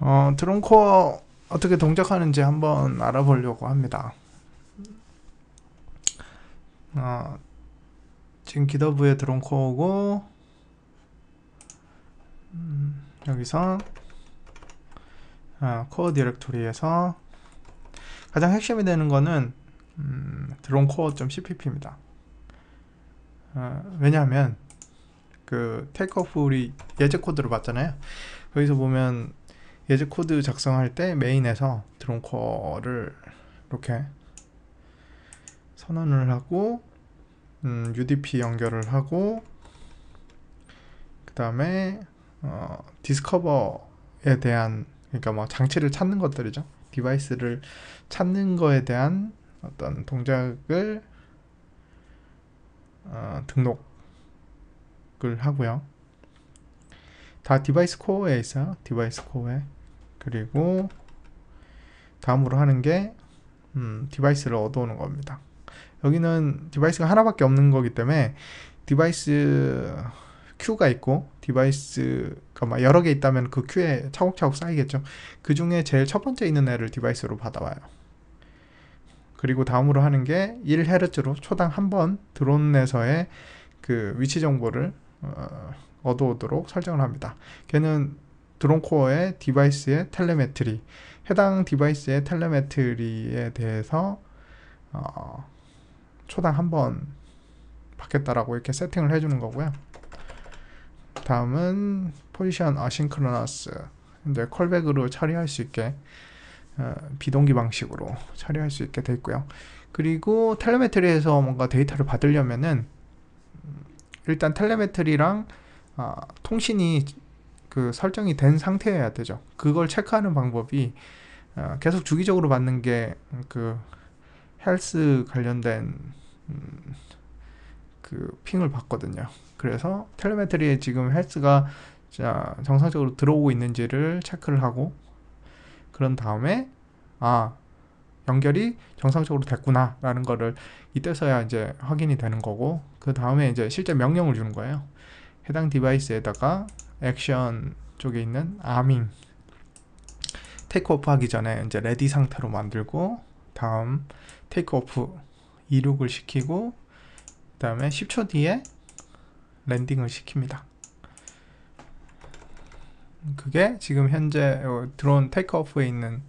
어, 드론 코어 어떻게 동작하는지 한번 알아보려고 합니다. 어, 지금 기더브의 드론 코어고 음, 여기서 어, 코어 디렉토리에서 가장 핵심이 되는 거는 음, 드론 코어.cpp입니다. 어, 왜냐하면 그 takeoff 우리 예제 코드를 봤잖아요. 여기서 보면 예제 코드 작성할 때 main에서 DroneCore를 이렇게 선언을 하고 음, UDP 연결을 하고 그 다음에 어, discover에 대한 그러니까 뭐 장치를 찾는 것들이죠. device를 찾는 거에 대한 어떤 동작을 어, 등록을 하고요. 다 device core에 있어요. device core에 그리고 다음으로 하는 게 음, device를 얻어오는 겁니다. 여기는 device가 하나밖에 없는 거기 때문에 device queue가 있고 device가 막 여러 개 있다면 그 queue에 차곡차곡 쌓이겠죠. 그 중에 제일 첫 번째 있는 애를 device로 받아와요. 그리고 다음으로 하는 게 1Hz로 초당 한 번 드론 내에서의 그 위치 정보를 어, 얻어오도록 설정을 합니다. 걔는 DroneCore의 device의 telemetry 해당 device의 telemetry에 대해서 어, 초당 한 번 받겠다라고 이렇게 세팅을 해주는 거고요. 다음은 position asynchronous 이제 callback으로 처리할 수 있게 어, 비동기 방식으로 처리할 수 있게 돼 있고요. 그리고 텔레메트리에서 뭔가 데이터를 받으려면은 일단 텔레메트리랑 어, 통신이 그 설정이 된 상태여야 되죠. 그걸 체크하는 방법이 어, 계속 주기적으로 받는 게 그 헬스 관련된 음, 그 핑을 받거든요. 그래서 텔레메트리에 지금 헬스가 자, 정상적으로 들어오고 있는지를 체크를 하고 그런 다음에 아 연결이 정상적으로 됐구나 라는 거를 이때서야 이제 확인이 되는 거고 그 다음에 이제 실제 명령을 주는 거예요 해당 device에다가 action 쪽에 있는 arming. takeoff 하기 전에 이제 ready 상태로 만들고 다음 takeoff 이륙을 시키고 그 다음에 10초 뒤에 랜딩을 시킵니다. 그게 지금 현재 드론 테이크오프에 있는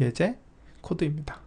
예제 코드입니다